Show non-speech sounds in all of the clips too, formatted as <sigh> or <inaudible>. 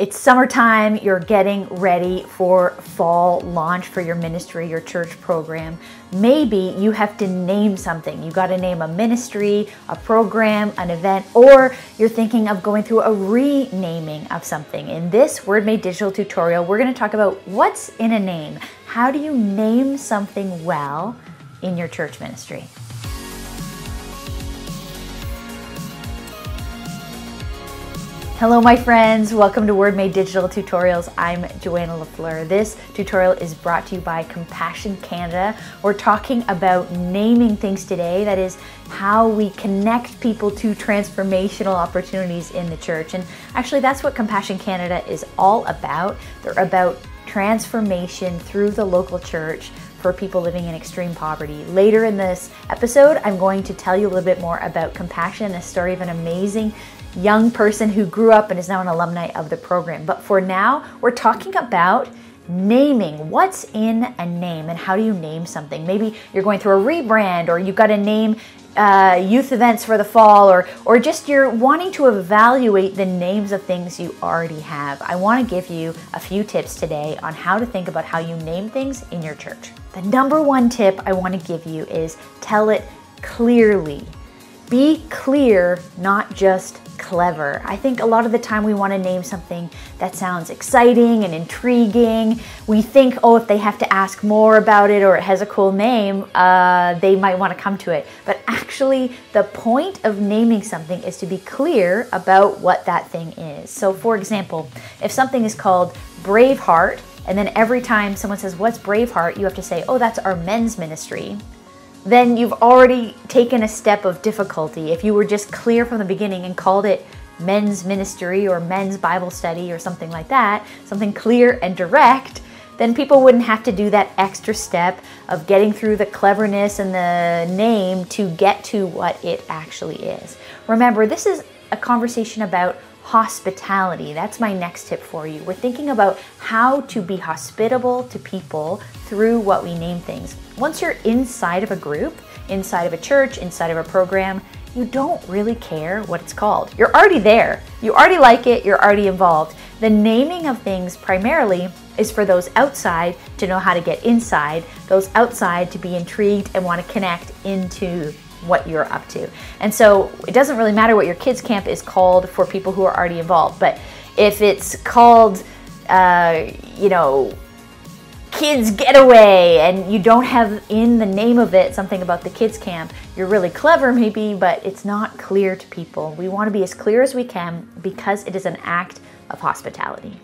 It's summertime, you're getting ready for fall launch for your ministry, your church program. Maybe you have to name something. You got to name a ministry, a program, an event, or you're thinking of going through a renaming of something. In this Word Made Digital tutorial, we're going to talk about what's in a name. How do you name something well in your church ministry? Hello my friends, welcome to Word Made Digital Tutorials. I'm Joanna LaFleur. This tutorial is brought to you by Compassion Canada. We're talking about naming things today, that is how we connect people to transformational opportunities in the church. And actually that's what Compassion Canada is all about. They're about transformation through the local church for people living in extreme poverty. Later in this episode, I'm going to tell you a little bit more about compassion, a story of an amazing young person who grew up and is now an alumni of the program. But for now, we're talking about naming. What's in a name and how do you name something? Maybe you're going through a rebrand or you've got to name uh, youth events for the fall or or just you're wanting to evaluate the names of things you already have. I want to give you a few tips today on how to think about how you name things in your church. The number one tip i want to give you is tell it clearly. Be clear not just clever. I think a lot of the time we want to name something that sounds exciting and intriguing. We think, oh, if they have to ask more about it or it has a cool name, uh, they might want to come to it. But actually, the point of naming something is to be clear about what that thing is. So, for example, if something is called Braveheart, and then every time someone says, What's Braveheart? you have to say, Oh, that's our men's ministry then you've already taken a step of difficulty. If you were just clear from the beginning and called it men's ministry or men's Bible study or something like that, something clear and direct, then people wouldn't have to do that extra step of getting through the cleverness and the name to get to what it actually is. Remember, this is a conversation about hospitality. That's my next tip for you. We're thinking about how to be hospitable to people through what we name things. Once you're inside of a group, inside of a church, inside of a program, you don't really care what it's called. You're already there. You already like it. You're already involved. The naming of things primarily is for those outside to know how to get inside, those outside to be intrigued and want to connect into what you're up to. And so it doesn't really matter what your kids' camp is called for people who are already involved, but if it's called, uh, you know, kids getaway and you don't have in the name of it something about the kids camp you're really clever maybe but it's not clear to people we want to be as clear as we can because it is an act of hospitality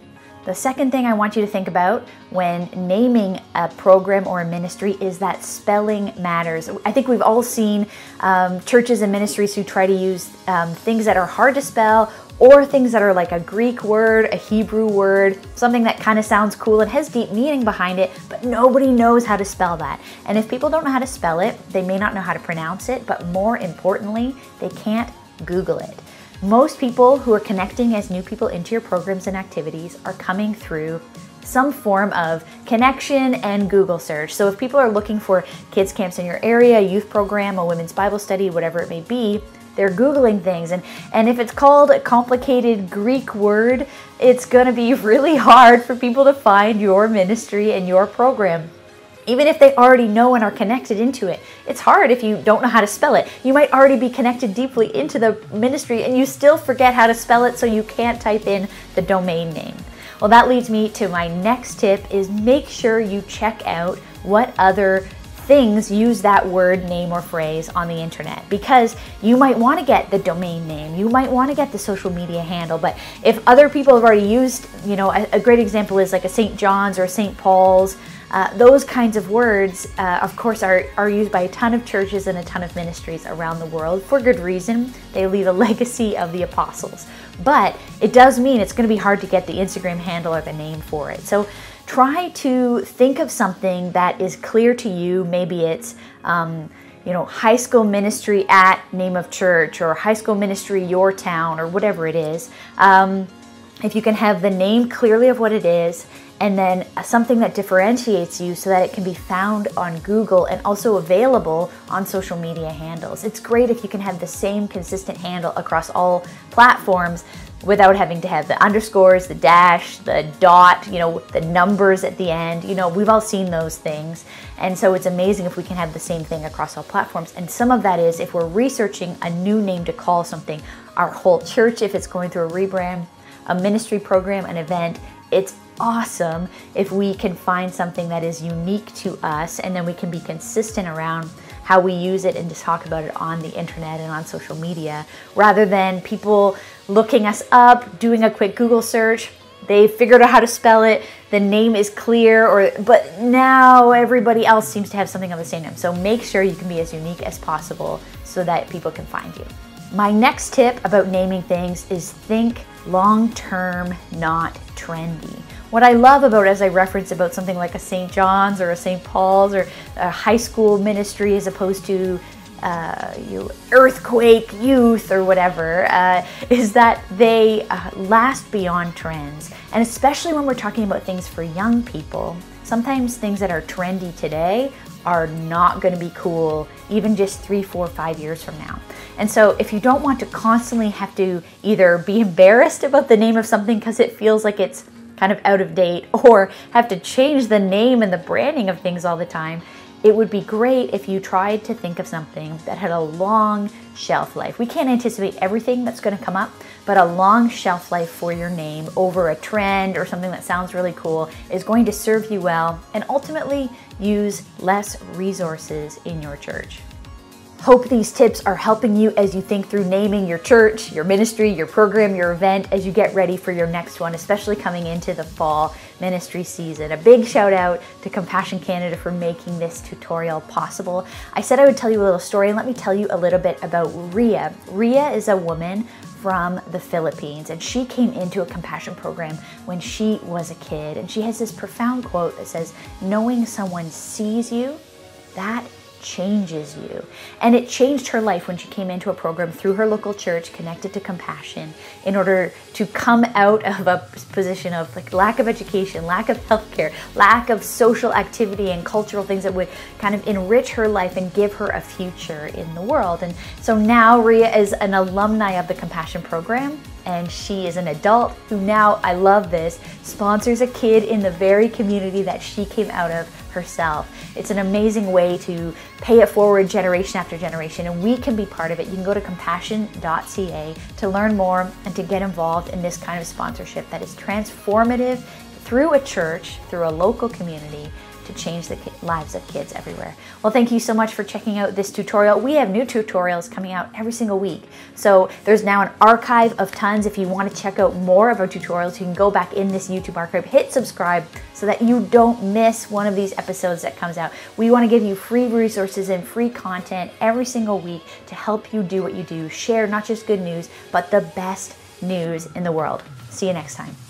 the second thing I want you to think about when naming a program or a ministry is that spelling matters. I think we've all seen um, churches and ministries who try to use um, things that are hard to spell or things that are like a Greek word, a Hebrew word, something that kind of sounds cool and has deep meaning behind it, but nobody knows how to spell that. And if people don't know how to spell it, they may not know how to pronounce it, but more importantly, they can't Google it. Most people who are connecting as new people into your programs and activities are coming through some form of connection and Google search. So if people are looking for kids camps in your area, youth program, a women's Bible study, whatever it may be, they're Googling things. And, and if it's called a complicated Greek word, it's going to be <laughs> really hard for people to find your ministry and your program even if they already know and are connected into it. It's hard if you don't know how to spell it. You might already be connected deeply into the ministry and you still forget how to spell it so you can't type in the domain name. Well, that leads me to my next tip is make sure you check out what other things use that word, name, or phrase on the internet because you might want to get the domain name, you might want to get the social media handle, but if other people have already used, you know, a, a great example is like a St. John's or St. Paul's uh, those kinds of words, uh, of course, are, are used by a ton of churches and a ton of ministries around the world for good reason. They leave a <laughs> legacy of the apostles. But it does mean it's going to be hard to get the Instagram handle or the name for it. So try to think of something that is clear to you. Maybe it's, um, you know, high school ministry at name of church or high school ministry your town or whatever it is. Um, if you can have the name clearly of what it is and then something that differentiates you so that it can be found on Google and also available on social media handles. It's great if you can have the same consistent handle across all platforms without having to have the underscores, the dash, the dot, you know, the numbers at the end. You know, we've all seen those things. And so it's amazing if we can have the same thing across all platforms. And some of that is if we're researching a new name to call something, our whole church, if it's going through a rebrand, a ministry program, an event, it's awesome if we can find something that is unique to us and then we can be consistent around how we use it and to talk about it on the internet and on social media rather than people looking us up, doing a quick Google search. They figured out how to spell it. The name is clear, or but now everybody else seems to have something of the same name. So make sure you can be as unique as possible so that people can find you. My next tip about naming things is think long term, not trendy. What I love about, as I reference about something like a St. John's or a St. Paul's or a high school ministry as opposed to uh, you earthquake youth or whatever uh, is that they uh, last beyond trends and especially when we're talking about things for young people sometimes things that are trendy today are not going to be cool even just three four five years from now and so if you don't want to constantly have to either be <laughs> embarrassed about the name of something because it feels like it's kind of out of date <laughs> or have to change the name and the branding of things all the time, it would be great if you tried to think of something that had a long shelf life. We can't anticipate everything that's going to come up, but a long shelf life for your name over a trend or something that sounds really cool is going to serve you well and ultimately use less resources in your church. Hope these tips are helping you as you think through naming your church, your ministry, your program, your event as you get ready for your next one, especially coming into the fall ministry season. A big shout out to Compassion Canada for making this tutorial possible. I said I would tell you a little story, and let me tell you a little bit about Ria. Ria is a woman from the Philippines, and she came into a compassion program when she was a kid. And she has this profound quote that says, Knowing someone sees you, that changes you. And it changed her life when she came into a program through her local church connected to compassion in order to come out of a position of like lack of education, lack of healthcare, lack of social activity and cultural things that would kind of enrich her life and give her a future in the world. And so now Ria is an alumni of the compassion program and she is an adult who now, I love this, sponsors a kid in the very community that she came out of herself. It's an amazing way to pay it forward generation after generation, and we can be part of it. You can go to compassion.ca to learn more and to get involved in this kind of sponsorship that is transformative through a church, through a local community, to change the lives of kids everywhere. Well, thank you so much for checking out this tutorial. We have new tutorials coming out every single week. So there's now an archive of tons. If you want to check out more of our tutorials, you can go back in this YouTube archive, hit subscribe so that you don't miss one of these episodes that comes out. We want to give you free resources and free content every single week to help you do what you do. Share not just good news, but the best news in the world. See you next time.